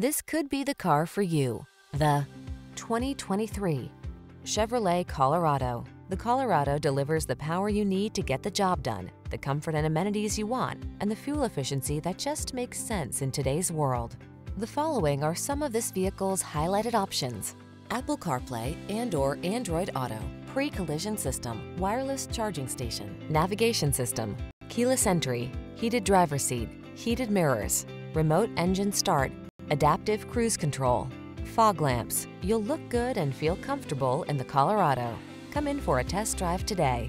This could be the car for you. The 2023 Chevrolet Colorado. The Colorado delivers the power you need to get the job done, the comfort and amenities you want, and the fuel efficiency that just makes sense in today's world. The following are some of this vehicle's highlighted options. Apple CarPlay and or Android Auto, pre-collision system, wireless charging station, navigation system, keyless entry, heated driver seat, heated mirrors, remote engine start, adaptive cruise control, fog lamps. You'll look good and feel comfortable in the Colorado. Come in for a test drive today.